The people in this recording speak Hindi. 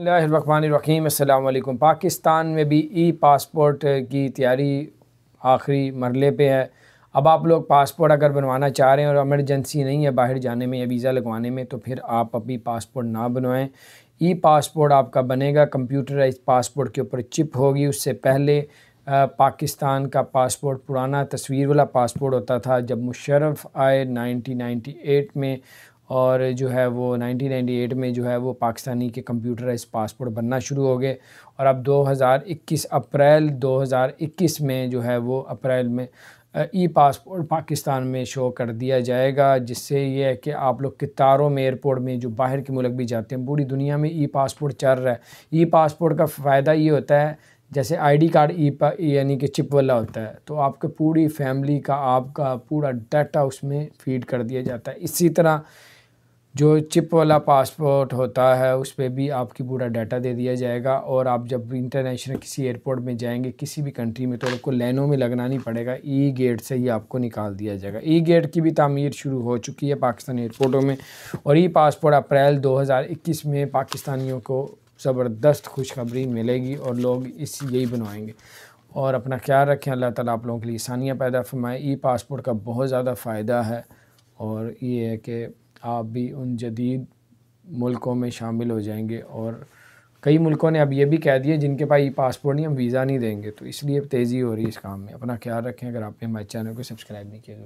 अल्लाम पाकिस्तान में भी ई पासपोर्ट की तैयारी आखिरी मरले पे है। अब आप लोग पासपोर्ट अगर बनवाना चाह रहे हैं और एमरजेंसी नहीं है बाहर जाने में या वीज़ा लगवाने में तो फिर आप अभी पासपोर्ट ना बनवाएँ। ई पासपोर्ट आपका बनेगा कंप्यूटराइज पासपोर्ट के ऊपर चिप होगी। उससे पहले पाकिस्तान का पासपोर्ट, पुराना तस्वीर वाला पासपोर्ट होता था। जब मुशरफ आए 1998 में और जो है वो 1998 में जो है वो पाकिस्तानी के कंप्यूटराइज पासपोर्ट बनना शुरू हो गए। और अब 2021 अप्रैल 2021 में जो है वो अप्रैल में ई पासपोर्ट पाकिस्तान में शो कर दिया जाएगा, जिससे ये है कि आप लोग कितारों में, एयरपोर्ट में, जो बाहर के मुल्क भी जाते हैं, पूरी दुनिया में ई पासपोर्ट चल रहा है। ई पासपोर्ट का फ़ायदा ये होता है, जैसे आईडी कार्ड ई यानी कि चिप वाला होता है तो आपके पूरी फैमिली का, आपका पूरा डाटा उसमें फ़ीड कर दिया जाता है। इसी तरह जो चिप वाला पासपोर्ट होता है, उस पर भी आपकी पूरा डाटा दे दिया जाएगा और आप जब इंटरनेशनल किसी एयरपोर्ट में जाएँगे, किसी भी कंट्री में तो आपको लाइनों में लगना नहीं पड़ेगा। ई गेट से ही आपको निकाल दिया जाएगा। ई गेट की भी तमीर शुरू हो चुकी है पाकिस्तान एयरपोर्टों में और ई पासपोर्ट अप्रैल 2021 में पाकिस्तानियों को ज़बरदस्त खुशखबरी मिलेगी और लोग इस यही बनवाएँगे। और अपना ख्याल रखें, अल्लाह ताला आप लोगों के लिए आसानियाँ पैदा फरमाए। ई पासपोर्ट का बहुत ज़्यादा फ़ायदा है और ये है कि आप भी उन जदीद मुल्कों में शामिल हो जाएँगे और कई मुल्कों ने अब ये भी कह दिया जिनके पास ई पासपोर्ट नहीं, हम वीज़ा नहीं देंगे। तो इसलिए तेज़ी हो रही है इस काम में। अपना ख्याल रखें, अगर आपने हमारे चैनल को सब्सक्राइब नहीं किया